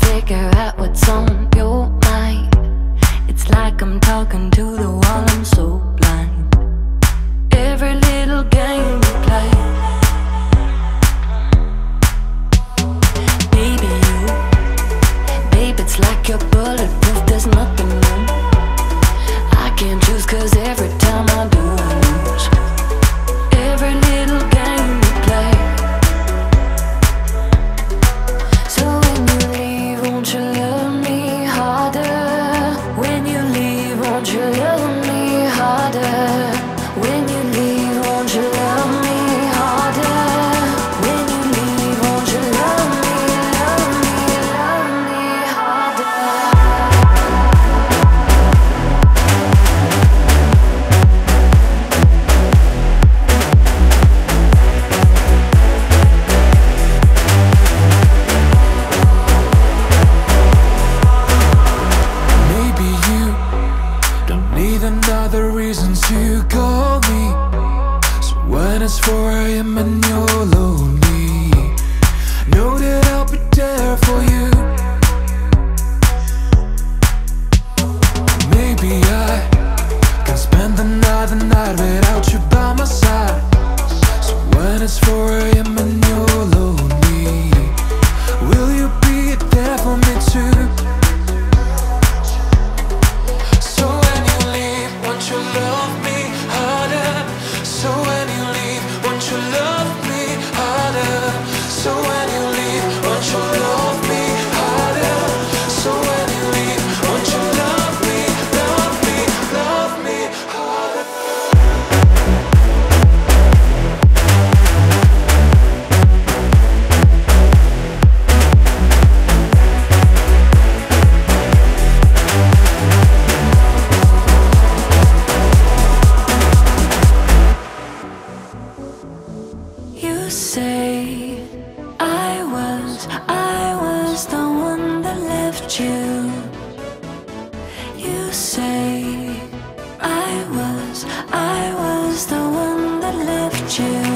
figure out what's on your mind. It's like I'm talking to the wall, I'm so another reason to call me. So when it's 4 a.m. and you're lonely, know that I'll be there for you. Maybe I can spend the night without you by my side. So when it's 4 a.m. and you're say I was, I was the one that left you. You say I was, I was the one that left you.